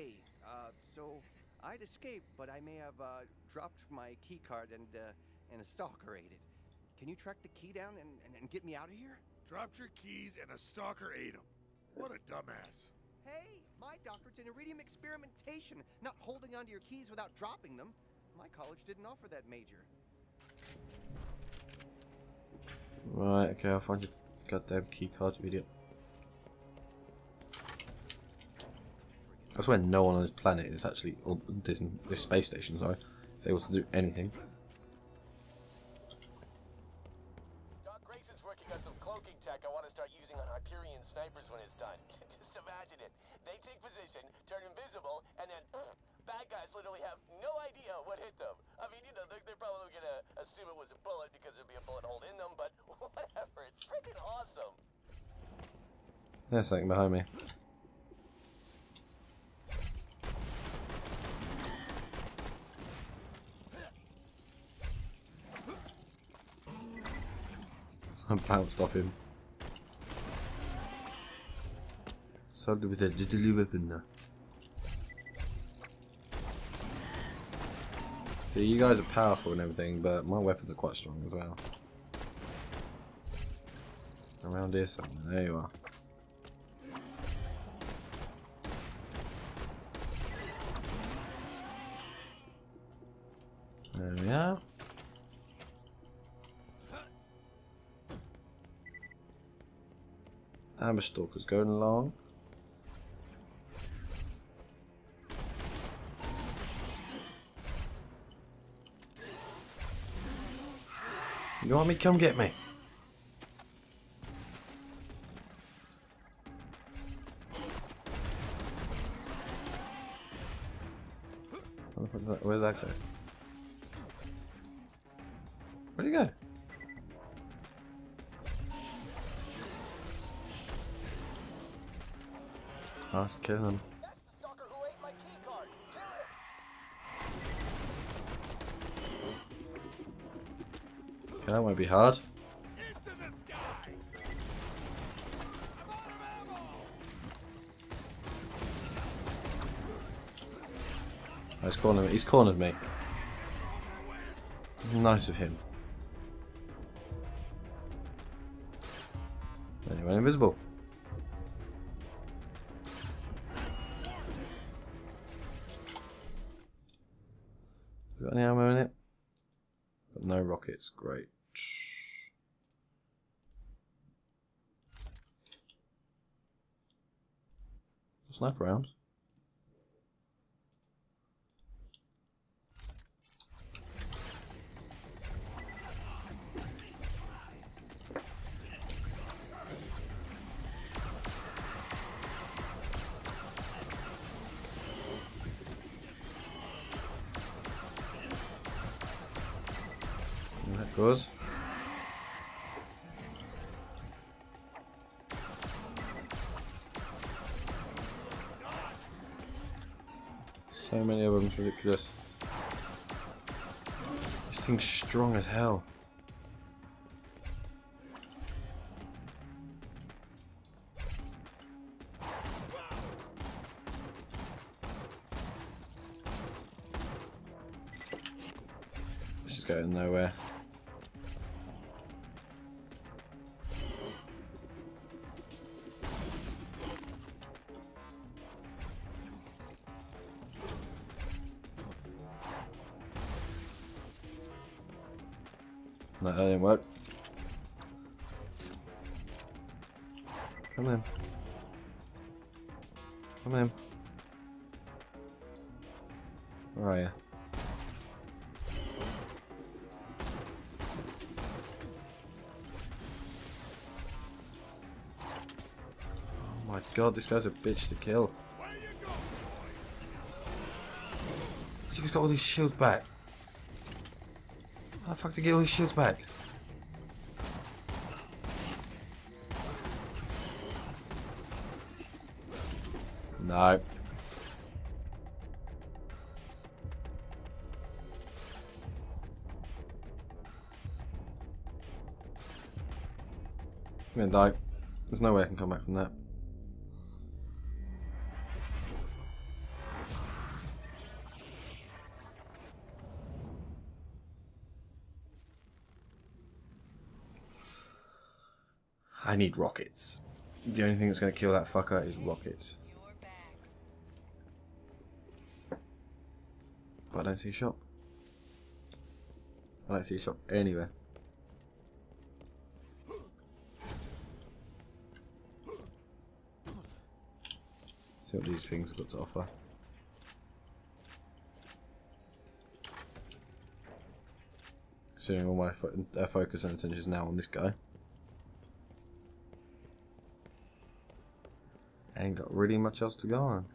Okay, uh, so I'd escaped, but I may have uh, dropped my key card and uh, and a stalker ate it. Can you track the key down and, and, and get me out of here? Dropped your keys and a stalker ate them. What a dumbass. Hey, my doctorate's in iridium experimentation, not holding onto your keys without dropping them. My college didn't offer that major. Right, okay, I'll find your goddamn key card, you idiot. I swear no one on this planet is actually, or this, this space station, sorry, is able to do anything. Doc Grayson's working on some cloaking tech I want to start using on Hyperion snipers when it's done. Just imagine it. They take position, turn invisible, and then bad guys literally have no idea what hit them. I mean, you know, they're, they're probably going to assume it was a bullet because there'd be a bullet hole in them, but whatever. It's freaking awesome. There's something behind me. I bounced off him. Something with a diddly weapon now. See, you guys are powerful and everything, but my weapons are quite strong as well. Around here somewhere. There you are. There we are. Amber Stalker's going along. You want me? Come get me. Okay, that won't be hard. Oh, he's cornered me. He's cornered me. Nice of him. Went invisible. Got any ammo in it? Got no rockets. Great. Rounds. And that goes. So many of them, it's ridiculous. This thing's strong as hell. No, that didn't work. Come in. Come in. Where are you? Oh my god, this guy's a bitch to kill. See if he's got all these shields back. Fuck to get all these shields back? No. I'm gonna die. There's no way I can come back from that. Need rockets. The only thing that's going to kill that fucker is rockets. But I don't see a shop. I don't see a shop anywhere. See what these things have got to offer. Considering all my fo uh, focus and attention is now on this guy. Ain't got really much else to go on.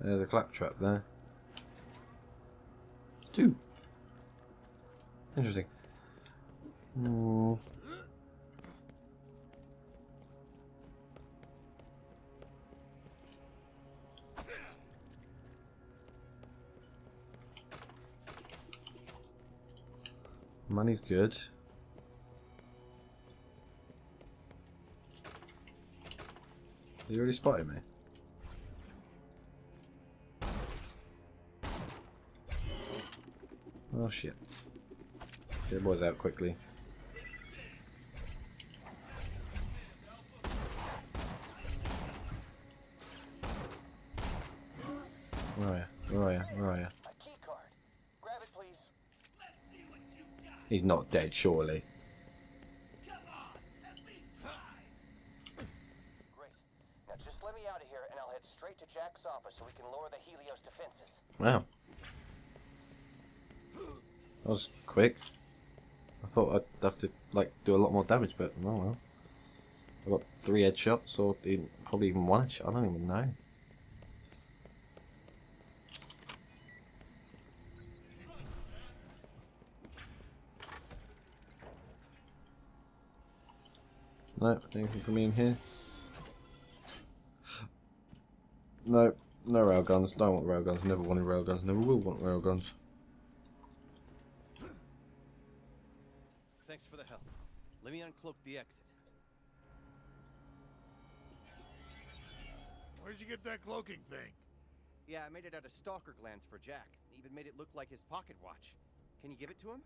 There's a claptrap there. Two. Interesting. Hmm. Money's good. You already spotted me. Oh shit. Get boys out quickly. Where are you? Where are you? Where are you? A key card. Grab it, please. He's not dead, surely. Great. Now just let me out of here, and I'll head straight to Jack's office so we can Helios defenses. Wow. That was quick. I thought I'd have to like do a lot more damage, but oh well. I got three headshots, or even, probably even one headshot. I don't even know. No, anything me in here? No, no railguns. Don't want railguns. Never wanted railguns. Never will want railguns. Thanks for the help. Let me uncloak the exit. Where'd you get that cloaking thing? Yeah, I made it out of stalker glands for Jack. Even made it look like his pocket watch. Can you give it to him?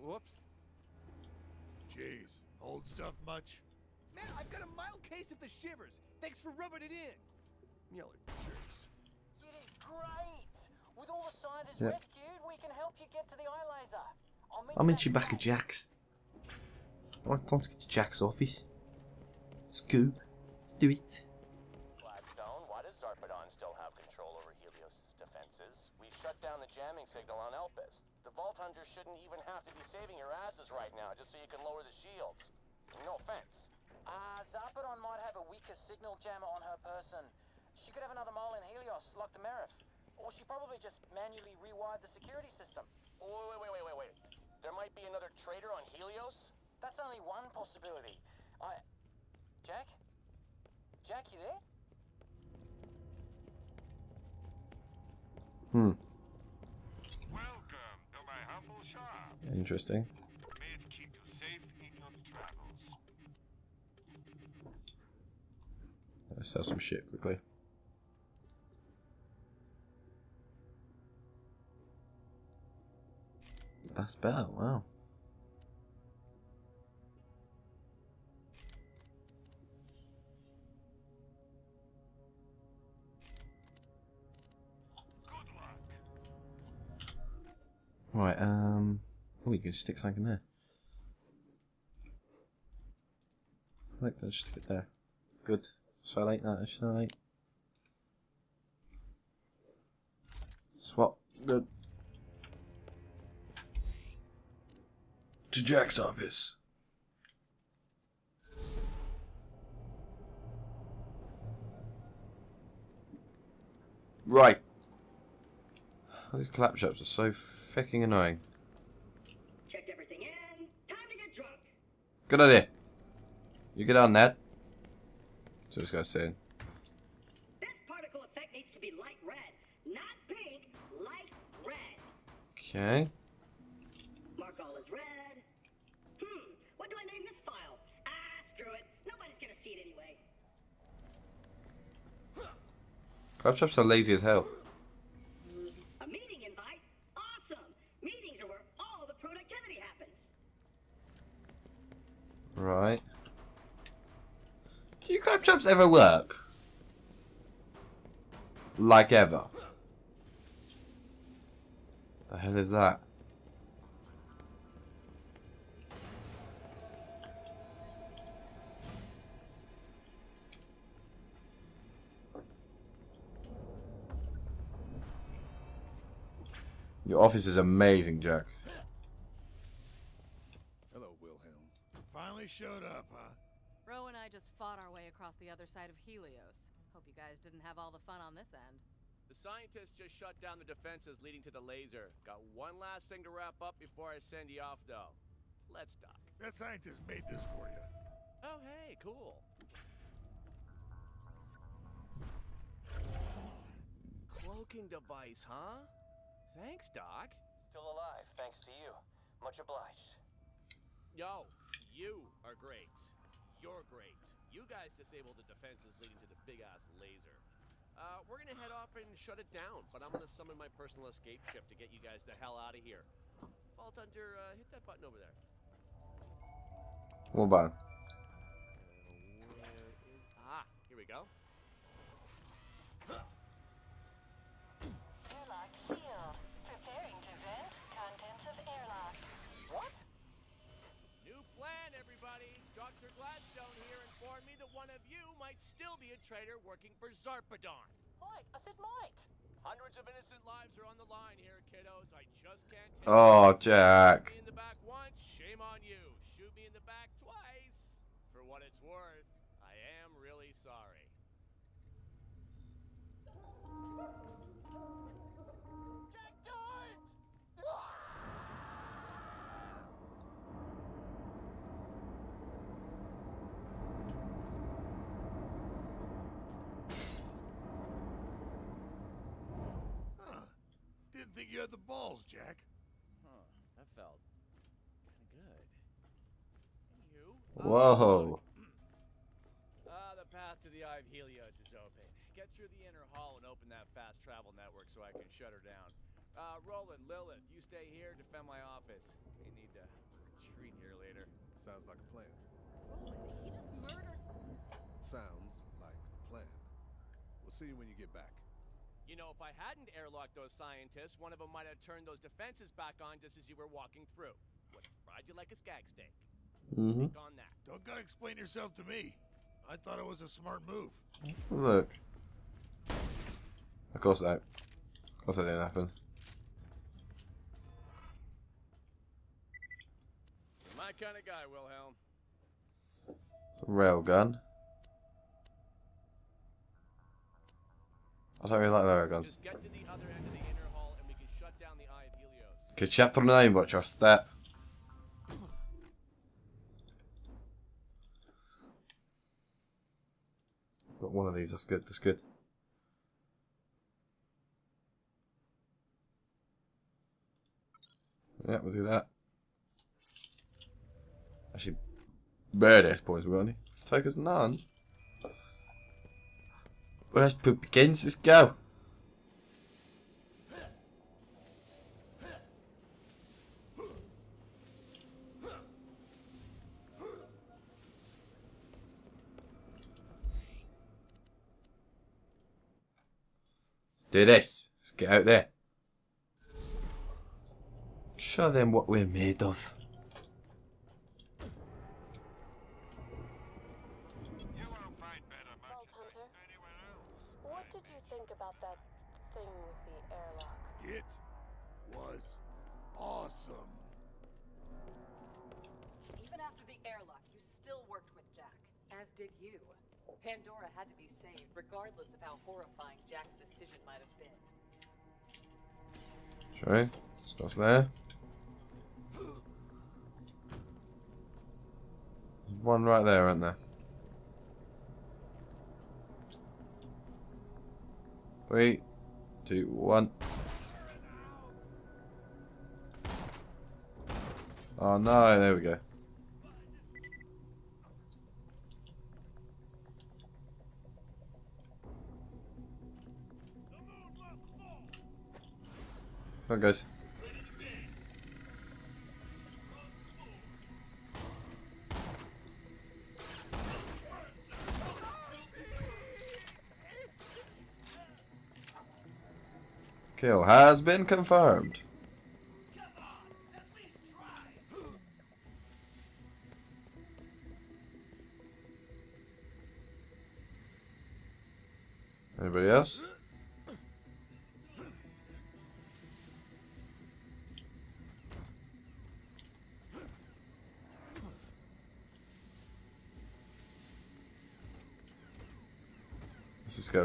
Whoops. Jeez, old stuff much? Man, I've got a mild case of the shivers. Thanks for rubbing it in. Y'all jerks. You did great! With all the scientists Yep. rescued, we can help you get to the eye laser. I'll meet I'll meet you back at Jack's. Alright, time to get to Jack's office. Let's go. Let's do it. Gladstone, why does Zarpedon still have control over Helios' defenses? We shut down the jamming signal on Elpis. The Vault Hunters shouldn't even have to be saving your asses right now just so you can lower the shields. No offense. Ah, Zarpedon might have a weaker signal jammer on her person. She could have another mole in Helios, like the Meriff. Or she probably just manually rewired the security system. Oh, wait, wait, wait, wait, wait. There might be another traitor on Helios? That's only one possibility. I... Jack? Jack, you there? Hmm. Welcome to my humble shop. Interesting. May it keep you safe in your travels. Let's sell some shit quickly. That's better, wow. Right, um... Oh, you can stick something in there. Like, let's stick it there. Good. So I like that, actually. I like. Swap. Good. To Jack's office. Right. These claptraps are so fucking annoying. Checked everything in. Time to get drunk. Good idea. You get on that. So this guy's saying. This particle effect needs to be light red, not pink. Light red. Okay. Mark all as red. Hmm. What do I name this file? Ah, screw it. Nobody's gonna see it anyway. Claptraps are lazy as hell. A meeting invite. Awesome. Meetings are where all the productivity happens. Right. Do clap traps ever work? Like ever? The hell is that? Your office is amazing, Jack. Hello, Wilhelm. Finally showed up, huh? Ro and I just fought our way across the other side of Helios. Hope you guys didn't have all the fun on this end. The scientists just shut down the defenses leading to the laser. Got one last thing to wrap up before I send you off, though. Let's talk. That scientist made this for you. Oh, hey, cool. Cloaking device, huh? Thanks, Doc. Still alive, thanks to you. Much obliged. Yo, you are great. You're great. You guys disabled the defenses leading to the big ass laser. Uh, we're gonna head off and shut it down, but I'm gonna summon my personal escape ship to get you guys the hell out of here. Vault Hunter, uh, hit that button over there. What about? Where is... Ah, here we go. Dr. Gladstone here informed me that one of you might still be a traitor working for Zarpedon. Might. I said might. Hundreds of innocent lives are on the line here, kiddos. I just can't Oh. Jack. In the back once, shame on you. Think you had the balls, Jack. Huh, that felt kind of good. Anywho. Whoa. Ah, the path to the Eye of Helios is open. Get through the inner hall and open that fast travel network so I can shut her down. Uh, Roland, Lilith, you stay here, defend my office. We need to retreat here later. Sounds like a plan. Roland, he just murdered. Sounds like a plan. We'll see you when you get back. You know, if I hadn't airlocked those scientists, one of them might have turned those defenses back on just as you were walking through. Would have fried you like a skag steak. Mm-hmm. Think on that. Don't gotta explain yourself to me. I thought it was a smart move. Look. Of course that. Of course that didn't happen. You're my kind of guy, Wilhelm. It's a railgun. I don't really like the railguns. Just get to the other end of the inner hall and we can shut down the Eye of Helios. Good chapter 9, watch your step. Got one of these, that's good, that's good. Yeah, we'll do that. Actually, badass points, we got any? Take us none. Well, let's poop begins, let's go. Do this. Let's get out there. Show them what we're made of. Did you. Pandora had to be saved, regardless of how horrifying Jack's decision might have been. True. Stuff's there. One right there, isn't there? Three, two, one. Oh no, there we go. on, guys. Kill has been confirmed.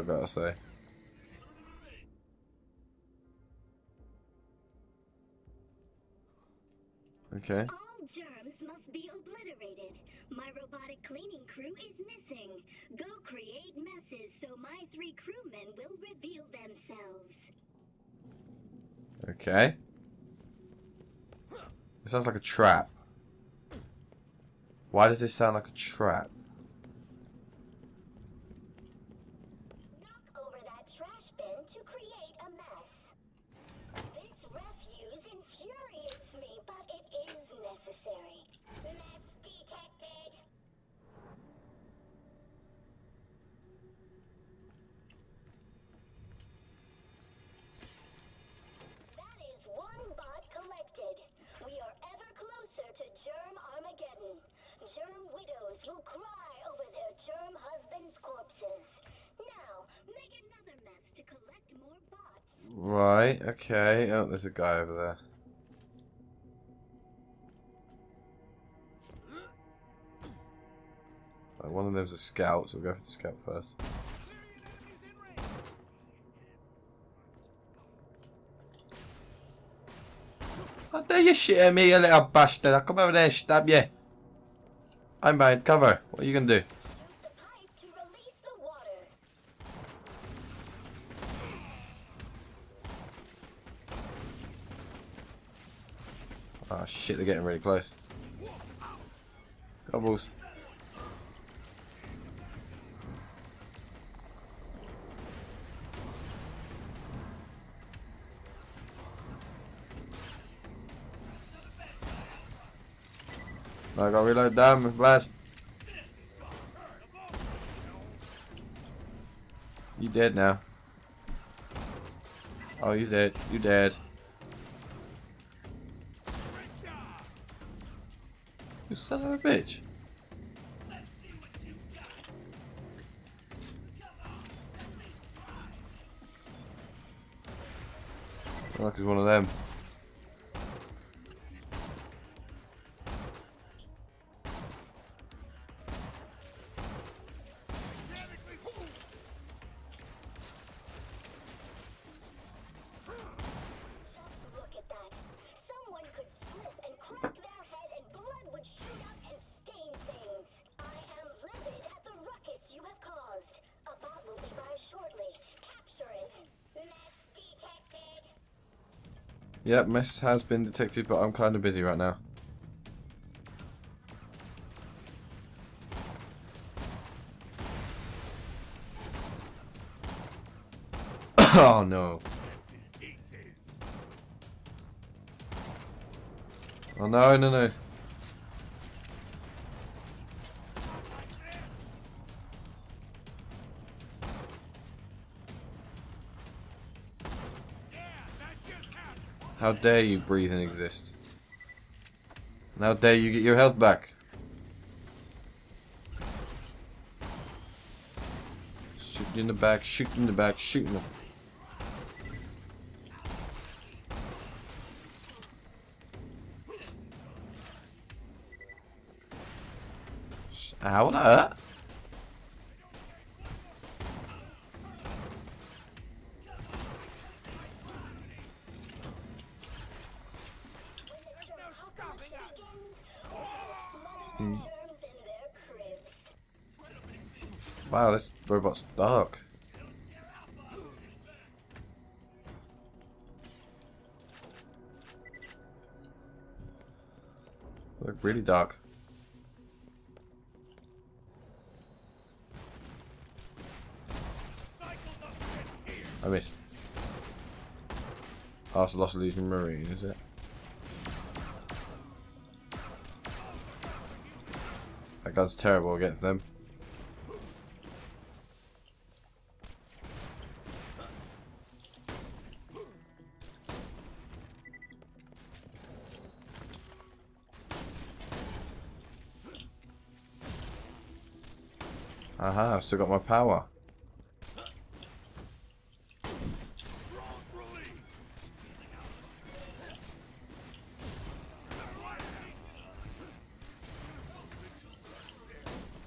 Gotta say? Okay. All germs must be obliterated. My robotic cleaning crew is missing. Go create messes so my three crewmen will reveal themselves. Okay. It sounds like a trap. Why does this sound like a trap? Knock over that trash bin to create a mess. This refuse infuriates me, but it is necessary. Mess detected. That is one bot collected. We are ever closer to Germ Armageddon. Germ widows will cry over their germ husbands' corpses. Now, make another mess to collect more bots. Right, okay. Oh, there's a guy over there. Right, one of them's a scout, so we'll go for the scout first. Oh, How dare you shit at me, you little bastard? I'll come over there and stab you. I'm behind cover. What are you gonna do? Shoot the pipe to release the water. Oh shit, they're getting really close. Gobbles. I gotta reload damn lad. You dead now. Oh you dead. You dead. You son of a bitch. Like he's one of them. Yep, mess has been detected, but I'm kind of busy right now. oh no. Oh no, no, no. How dare you breathe and exist? And how dare you get your health back? Shoot in the back, shoot in the back, shoot in the... Ow, that hurt. Wow, this robot's dark. Like really dark. I missed. Oh, it's Lost Legion Marine, is it? That gun's terrible against them. Aha, I've still got my power.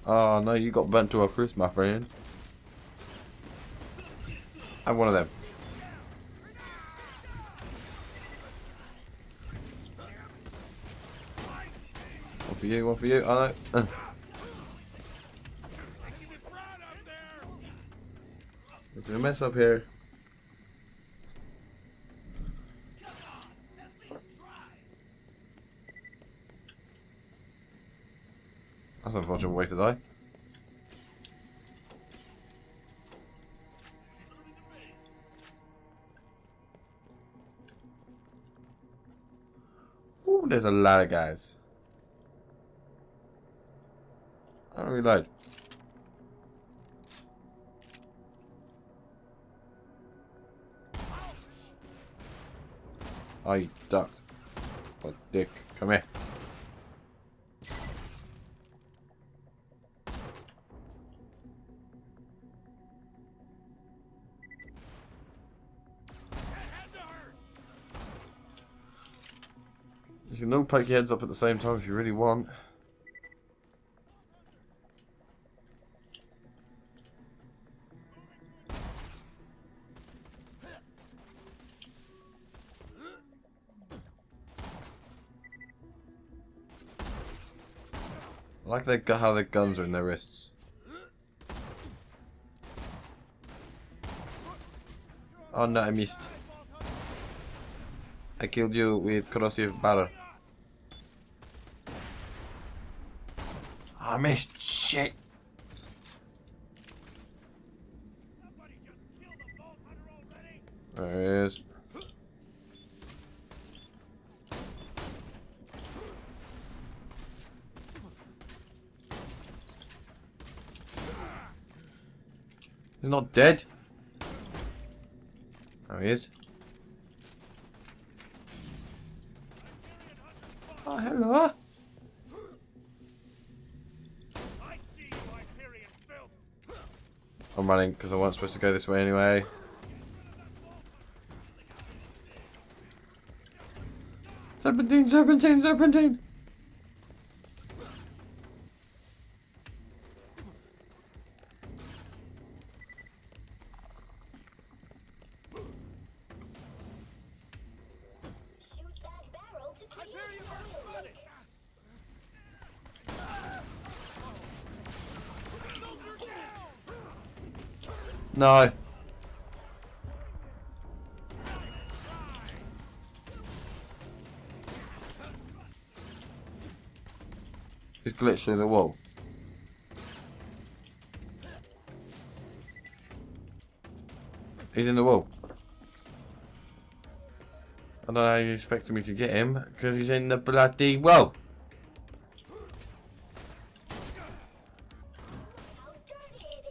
Oh no, you got burnt to a crisp, my friend. Have one of them. One for you, one for you. Oh, I know. Uh. A mess up here. That's an unfortunate way to die. Ooh, there's a lot of guys. I don't reload. You ducked. What dick. Come here. You can all poke your heads up at the same time if you really want. Their, how their guns are in their wrists. Oh no, I missed. I killed you with corrosive barrel. I missed shit. There he is. He's not dead. There he is. Oh, hello. I'm running because I wasn't supposed to go this way anyway. Serpentine, serpentine, serpentine. No. He's through the wall. He's in the wall. I don't know how you expected me to get him, because he's in the bloody wall. How dirty it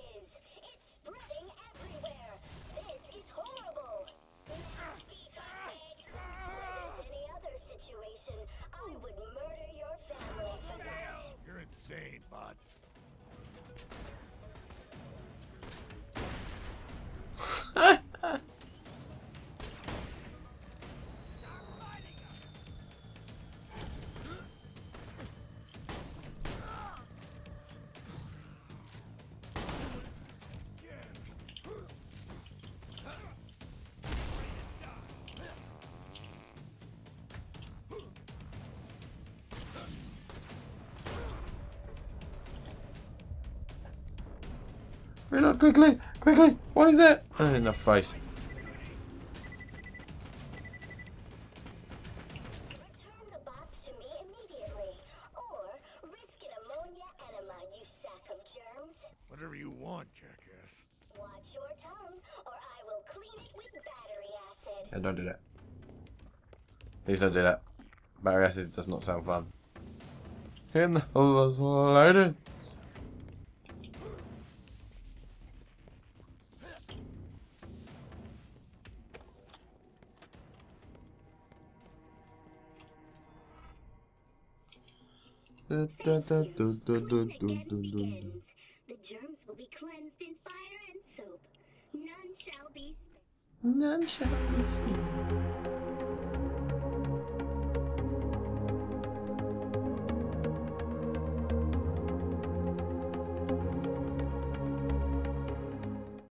Reload quickly, quickly. What is it? Oh, in the face. Return the bots to me immediately, or risk an ammonia enema, you sack of germs. Whatever you want, jackass. Watch your tongue, or I will clean it with battery acid. Yeah, don't do that. Please don't do that. Battery acid does not sound fun. In the slightest. The germs will be cleansed in fire and soap. None shall be None shall be spared.